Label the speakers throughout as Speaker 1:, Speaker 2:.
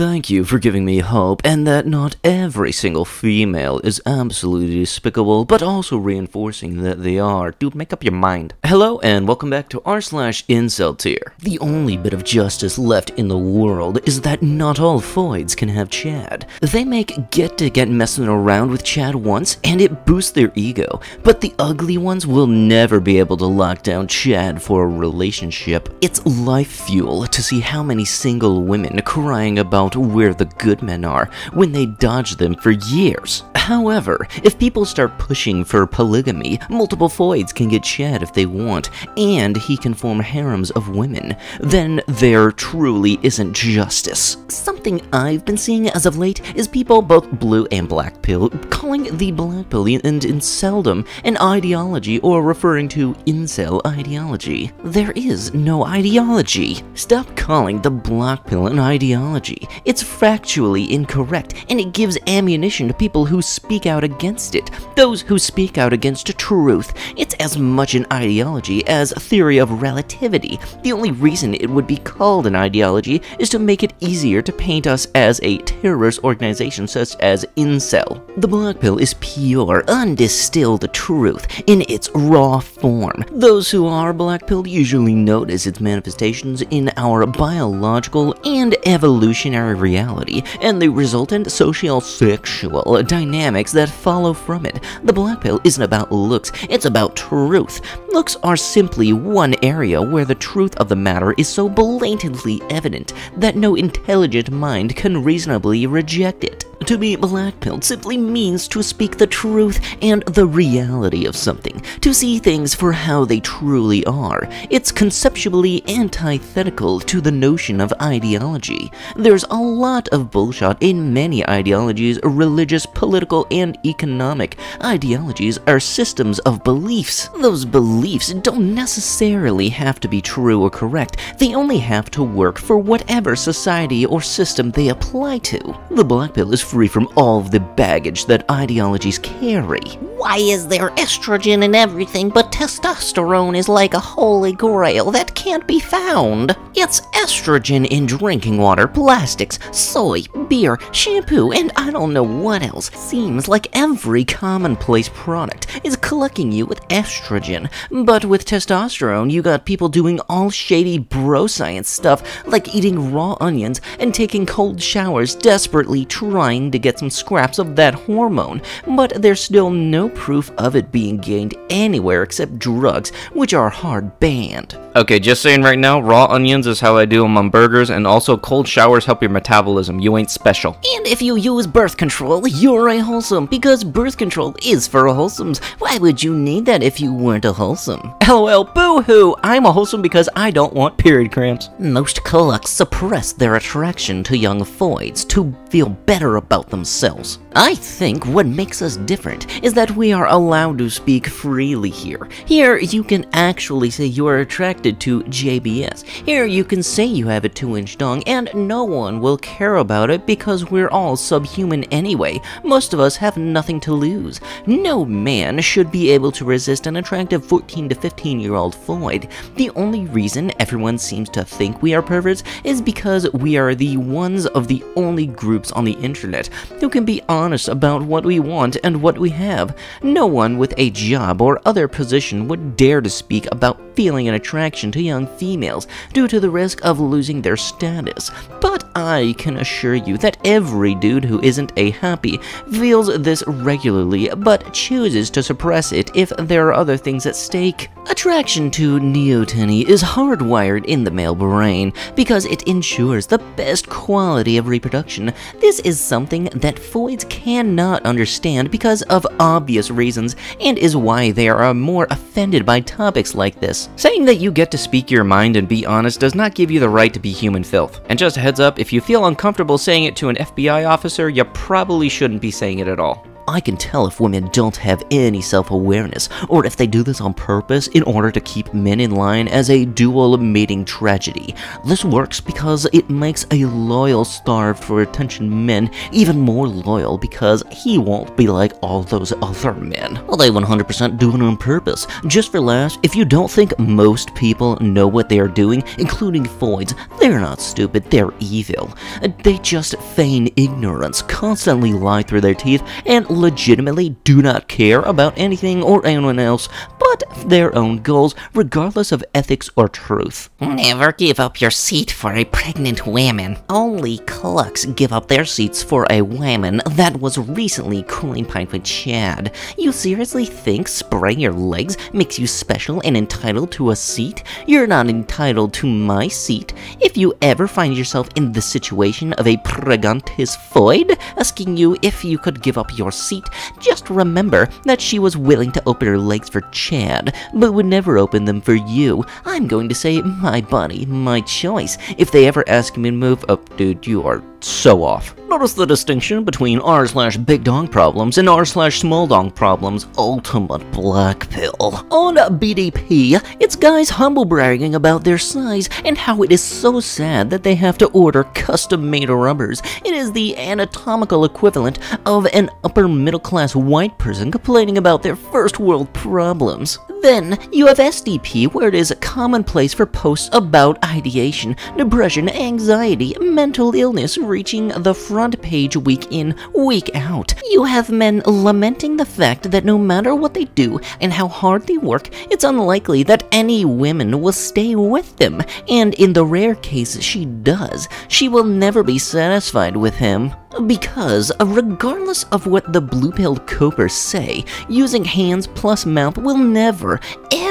Speaker 1: Thank you for giving me hope, and that not every single female is absolutely despicable, but also reinforcing that they are. Dude, make up your mind. Hello, and welcome back to r slash incel tear. The only bit of justice left in the world is that not all foids can have Chad. They make get to get messing around with Chad once, and it boosts their ego, but the ugly ones will never be able to lock down Chad for a relationship. It's life fuel to see how many single women crying about where the good men are when they dodge them for years. However, if people start pushing for polygamy, multiple foids can get Chad if they want, and he can form harems of women, then there truly isn't justice. Something I've been seeing as of late is people, both blue and black pill, calling the black pill and inceldom an ideology or referring to incel ideology. There is no ideology. Stop calling the black pill an ideology. It's factually incorrect, and it gives ammunition to people who speak out against it. Those who speak out against truth. It's as much an ideology as a theory of relativity. The only reason it would be called an ideology is to make it easier to paint us as a terrorist organization such as Incel. The black pill is pure, undistilled truth in its raw form. Those who are black Pill usually notice its manifestations in our biological and evolutionary reality and the resultant social-sexual dynamics that follow from it. The black pill isn't about looks, it's about truth. Looks are simply one area where the truth of the matter is so blatantly evident that no intelligent mind can reasonably reject it. To be blackpilled simply means to speak the truth and the reality of something, to see things for how they truly are. It's conceptually antithetical to the notion of ideology. There's a lot of bullshit in many ideologies, religious, political, and economic. Ideologies are systems of beliefs. Those beliefs don't necessarily have to be true or correct, they only have to work for whatever society or system they apply to. The black pill is free from all of the baggage that ideologies carry.
Speaker 2: Why is there estrogen in everything, but testosterone is like a holy grail that can't be found?
Speaker 1: It's estrogen in drinking water, plastics, soy, beer, shampoo, and I don't know what else. Seems like every commonplace product is collecting you with estrogen. But with testosterone, you got people doing all shady bro science stuff like eating raw onions and taking cold showers, desperately trying to get some scraps of that hormone. But there's still no proof of it being gained anywhere except drugs, which are hard banned. Okay, just saying right now, raw onions is how I do them on burgers, and also cold showers help your metabolism. You ain't special.
Speaker 2: And if you use birth control, you're a wholesome, because birth control is for wholesomes. Why would you need that if you weren't a wholesome?
Speaker 1: LOL, boo-hoo! I'm a wholesome because I don't want period cramps.
Speaker 2: Most Kulaks suppress their attraction to young foids to feel better about themselves. I think what makes us different is that we are allowed to speak freely here. Here, you can actually say you are attracted to JBS. Here, you can say you have a 2-inch dong, and no one will care about it because we're all subhuman anyway. Most of us have nothing to lose. No man should be able to resist an attractive 14 to 15 year old foid. The only reason everyone seems to think we are perverts is because we are the ones of the only groups on the internet who can be honest about what we want and what we have. No one with a job or other position would dare to speak about feeling an attraction to young females due to the risk of losing their status. But I can assure you that every dude who isn't a happy feels this regularly but chooses to suppress it if there are other things at stake. Attraction to neoteny is hardwired in the male brain because it ensures the best quality of reproduction. This is something that foids cannot understand because of obvious reasons and is why they are more offended by topics like this. Saying that you get to speak your mind and be honest does not give you the right to be human filth. And just a heads up, if you feel uncomfortable saying it to an FBI officer, you probably shouldn't be saying it at all. I can tell if women don't have any self awareness, or if they do this on purpose in order to keep men in line as a dual mating strategy. This works because it makes a loyal, starved for attention men even more loyal because he won't be like all those other men. Well, they 100% do it on purpose. Just for laughs, if you don't think most people know what they are doing, including Foids, they're not stupid, they're evil. They just feign ignorance, constantly lie through their teeth, and legitimately do not care about anything or anyone else but their own goals, regardless of ethics or truth.
Speaker 3: Never give up your seat for a pregnant woman.
Speaker 2: Only clucks give up their seats for a woman that was recently cooling pint with Chad. You seriously think spraying your legs makes you special and entitled to a seat? You're not entitled to my seat. If you ever find yourself in the situation of a pregantis foid asking you if you could give up your seat, just remember that she was willing to open her legs for Chad, but would never open them for you. I'm going to say my body, my choice. If they ever ask me to move up, dude, you are so off. Notice the distinction between r slash big dong problems and r slash small dong problems. Ultimate black pill. On BDP, it's guys humble bragging about their size and how it is so sad that they have to order custom made rubbers. It is the anatomical equivalent of an upper middle class white person complaining about their first world problems. Then you have SDP, where it is a commonplace for posts about ideation, depression, anxiety, mental illness reaching the front page week in, week out. You have men lamenting the fact that no matter what they do and how hard they work, it's unlikely that any woman will stay with them, and in the rare case she does, she will never be satisfied with him. Because, uh, regardless of what the blue-pilled copers say, using hands plus mouth will never,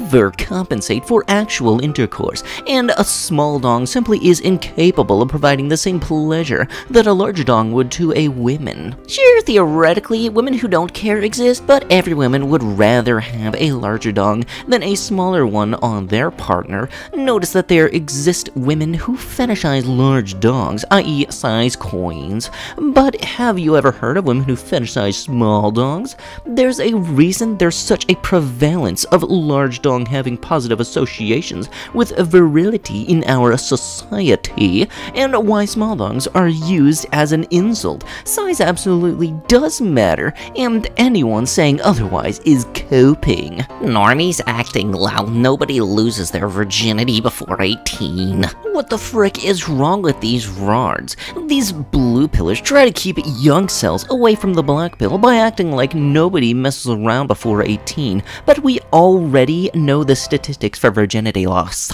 Speaker 2: ever compensate for actual intercourse, and a small dong simply is incapable of providing the same pleasure that a large dong would to a woman. Sure, theoretically, women who don't care exist, but every woman would rather have a larger dong than a smaller one on their partner. Notice that there exist women who fetishize large dongs, i.e. size queens, but have you ever heard of women who fetishize small dongs? There's a reason there's such a prevalence of large dong having positive associations with virility in our society, and why small dongs are used as an insult. Size absolutely does matter, and anyone saying otherwise is coping.
Speaker 3: Normies acting loud. Nobody loses their virginity before 18.
Speaker 2: What the frick is wrong with these RARDs? These blue pillars try to keep young cells away from the black pill by acting like nobody messes around before 18, but we already know the statistics for virginity loss.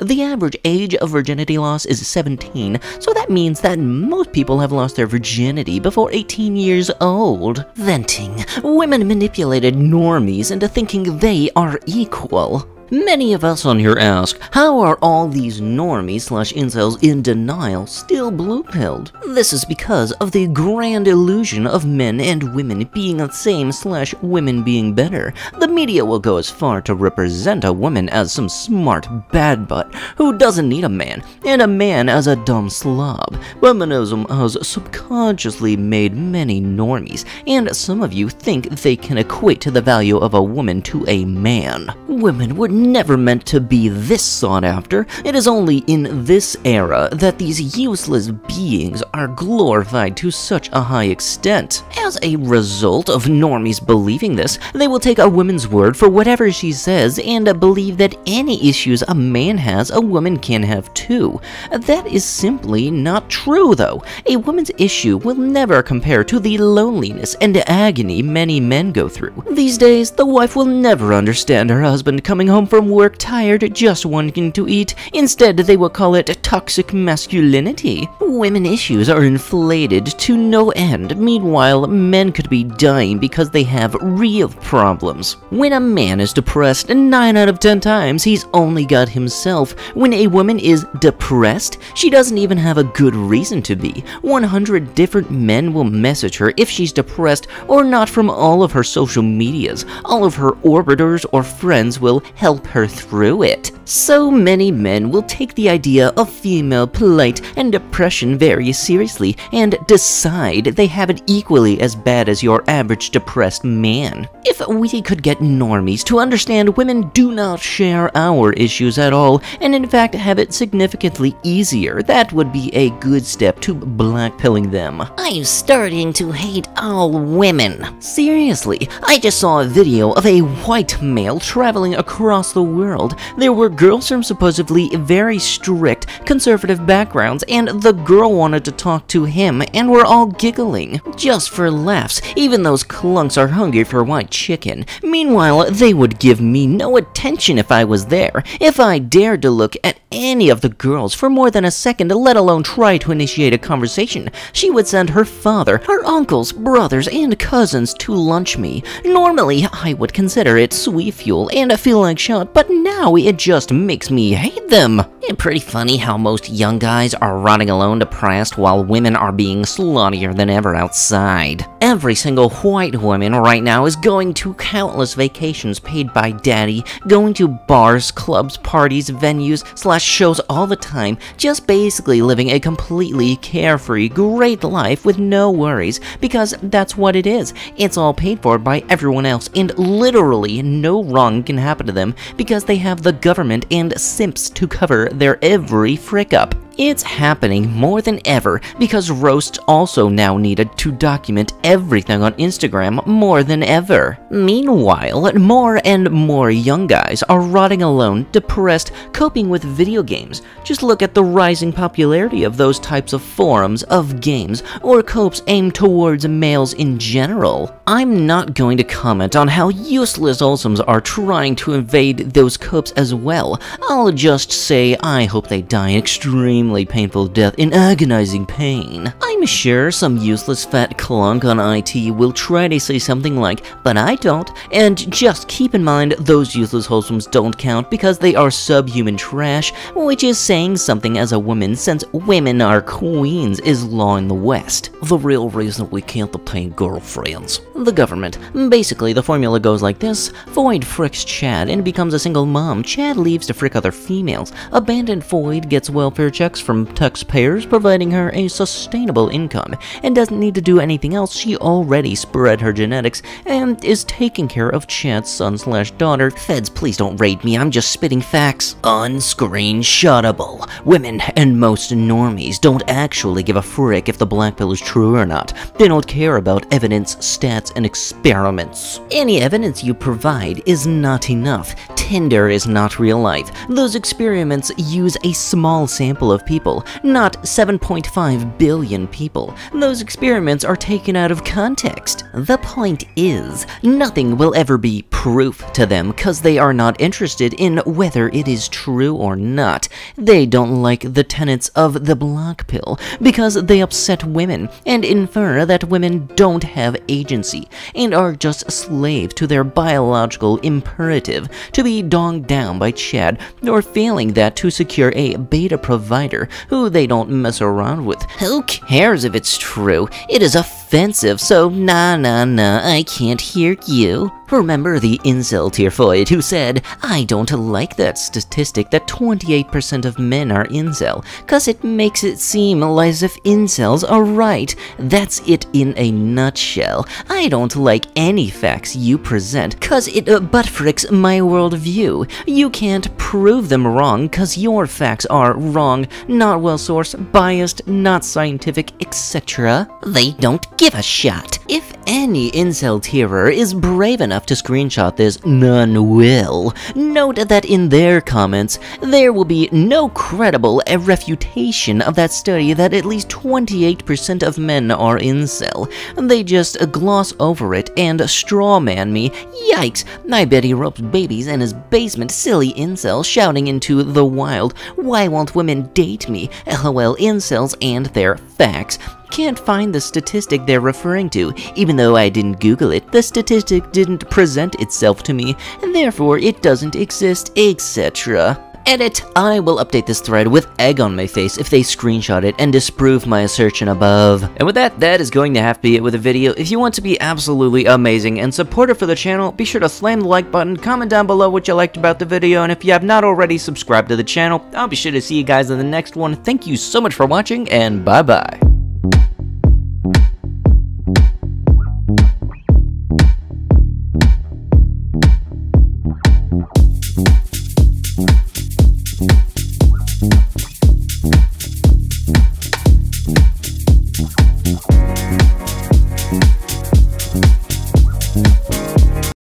Speaker 2: The average age of virginity loss is 17, so that means that most people have lost their virginity before 18 years old. Venting. Women manipulated normies into thinking they are equal. Many of us on here ask, how are all these normies slash incels in denial still blue-pilled? This is because of the grand illusion of men and women being the same slash women being better. The media will go as far to represent a woman as some smart bad butt who doesn't need a man, and a man as a dumb slob. Feminism has subconsciously made many normies, and some of you think they can equate to the value of a woman to a man. Women were never meant to be this sought after. It is only in this era that these useless beings are glorified to such a high extent. As a result of normies believing this, they will take a woman's word for whatever she says and believe that any issues a man has, a woman can have too. That is simply not true, though. A woman's issue will never compare to the loneliness and agony many men go through. These days, the wife will never understand her husband coming home from work tired, just wanting to eat. Instead, they will call it toxic masculinity. Women issues are inflated to no end. Meanwhile, men could be dying because they have real problems. When a man is depressed, 9 out of 10 times he's only got himself. When a woman is depressed, she doesn't even have a good reason to be. 100 different men will message her if she's depressed or not from all of her social medias. All of her orbiters or friends will help help her through it. So many men will take the idea of female plight and depression very seriously and decide they have it equally as bad as your average depressed man. If we could get normies to understand women do not share our issues at all, and in fact have it significantly easier, that would be a good step to blackpilling them.
Speaker 3: I'm starting to hate all women.
Speaker 2: Seriously, I just saw a video of a white male traveling across the world. There were girls from supposedly very strict conservative backgrounds, and the girl wanted to talk to him, and we're all giggling. Just for laughs, even those clunks are hungry for white chicken. Meanwhile, they would give me no attention if I was there. If I dared to look at any of the girls for more than a second, let alone try to initiate a conversation, she would send her father, her uncles, brothers, and cousins to lunch me. Normally, I would consider it sweet fuel and feel like but now it just makes me hate them.
Speaker 3: It's pretty funny how most young guys are rotting alone depressed while women are being sluttier than ever outside.
Speaker 2: Every single white woman right now is going to countless vacations paid by daddy, going to bars, clubs, parties, venues, slash shows all the time, just basically living a completely carefree, great life with no worries, because that's what it is. It's all paid for by everyone else, and literally no wrong can happen to them because they have the government and simps to cover their every frick up. It's happening more than ever because roasts also now needed to document everything on Instagram more than ever. Meanwhile, more and more young guys are rotting alone, depressed, coping with video games. Just look at the rising popularity of those types of forums, of games, or copes aimed towards males in general. I'm not going to comment on how useless Olsums are trying to invade those copes as well. I'll just say I hope they die extremely extremely painful death in agonizing pain. I'm sure some useless fat clunk on IT will try to say something like, but I don't, and just keep in mind those useless wholesomes don't count because they are subhuman trash, which is saying something as a woman since women are queens is law in the West. The real reason we can't obtain girlfriends. The government. Basically, the formula goes like this. Foid fricks Chad and becomes a single mom. Chad leaves to frick other females. Abandoned foid gets welfare checks from taxpayers, providing her a sustainable income, and doesn't need to do anything else. She already spread her genetics and is taking care of Chad's son slash daughter. Feds, please don't raid me. I'm just spitting facts. Unscreenshotable. Women and most normies don't actually give a frick if the black pill is true or not. They don't care about evidence, stats, and experiments. Any evidence you provide is not enough. Tinder is not real life. Those experiments use a small sample of people, not 7.5 billion people. Those experiments are taken out of context. The point is, nothing will ever be proof to them because they are not interested in whether it is true or not. They don't like the tenets of the black pill because they upset women and infer that women don't have agency and are just slave to their biological imperative to be donged down by Chad or failing that to secure a beta provider who they don't mess around with. Who cares if it's true? It is offensive, so nah nah nah, I can't hear you. Remember the incel Tierfoid who said, I don't like that statistic that 28% of men are incel, cause it makes it seem as if incels are right. That's it in a nutshell. I don't like any facts you present, cause it uh, butt fricks my worldview. You can't prove them wrong, cause your facts are wrong, not well sourced, biased, not scientific, etc.
Speaker 3: They don't give a shot.
Speaker 2: If any incel tierer is brave enough to screenshot this, none will. Note that in their comments, there will be no credible refutation of that study that at least 28% of men are incel. They just gloss over it and strawman me. Yikes, I bet he ropes babies in his basement, silly incel shouting into the wild, why won't women date me? LOL incels and their facts can't find the statistic they're referring to. Even though I didn't Google it, the statistic didn't present itself to me, and therefore it doesn't exist, etc. Edit! I will update this thread with egg on my face if they screenshot it and disprove my assertion above.
Speaker 1: And with that, that is going to have to be it with the video. If you want to be absolutely amazing and supportive for the channel, be sure to slam the like button, comment down below what you liked about the video, and if you have not already subscribed to the channel, I'll be sure to see you guys in the next one. Thank you so much for watching, and bye-bye.